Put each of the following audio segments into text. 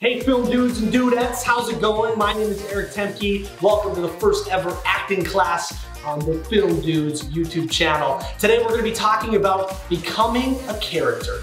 Hey film dudes and dudettes, how's it going? My name is Eric Thoemke. Welcome to the first ever acting class on the Film Dudes YouTube channel. Today we're gonna to be talking about becoming a character.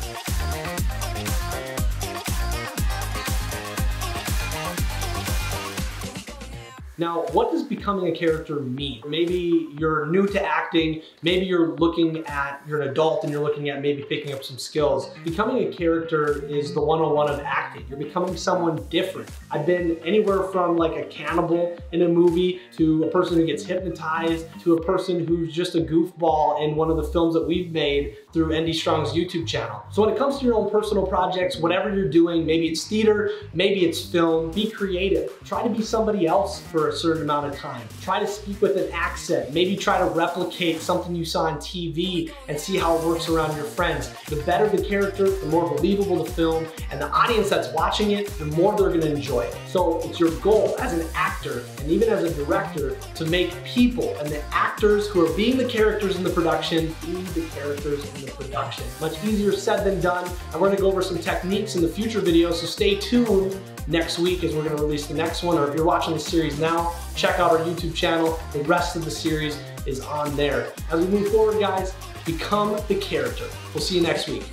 Now, what does becoming a character mean? Maybe you're new to acting, maybe you're looking at, you're an adult and you're looking at maybe picking up some skills. Becoming a character is the 101 of acting. You're becoming someone different. I've been anywhere from like a cannibal in a movie to a person who gets hypnotized to a person who's just a goofball in one of the films that we've made through ND Strong's YouTube channel. So when it comes to your own personal projects, whatever you're doing, maybe it's theater, maybe it's film, be creative. Try to be somebody else for a certain amount of time. Try to speak with an accent. Maybe try to replicate something you saw on TV and see how it works around your friends. The better the character, the more believable the film, and the audience that's watching it, the more they're gonna enjoy it. So it's your goal as an actor and even as a director to make people and the actors who are being the characters in the production be the characters in the production. Much easier said than done. We're gonna go over some techniques in the future videos, so stay tuned next week as we're gonna release the next one, or if you're watching the series now, check out our YouTube channel. The rest of the series is on there. As we move forward, guys, become the character. We'll see you next week.